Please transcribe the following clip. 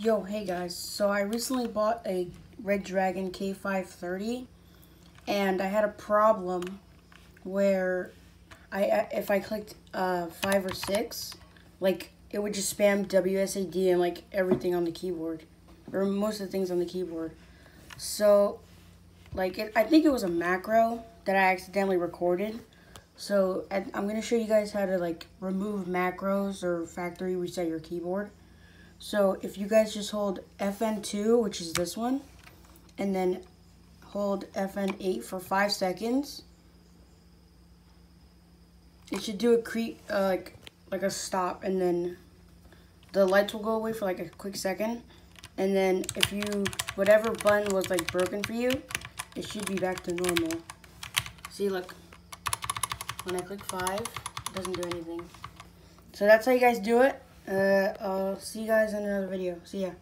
Yo, hey guys. So I recently bought a Red Dragon K530 and I had a problem where I if I clicked uh, 5 or 6, like it would just spam WSAD and like everything on the keyboard or most of the things on the keyboard. So like it, I think it was a macro that I accidentally recorded. So I'm going to show you guys how to like remove macros or factory reset your keyboard. So if you guys just hold FN2, which is this one, and then hold FN8 for five seconds, it should do a creep, uh, like like a stop, and then the lights will go away for like a quick second, and then if you whatever button was like broken for you, it should be back to normal. See, look, when I click five, it doesn't do anything. So that's how you guys do it. Uh, I'll see you guys in another video. See ya.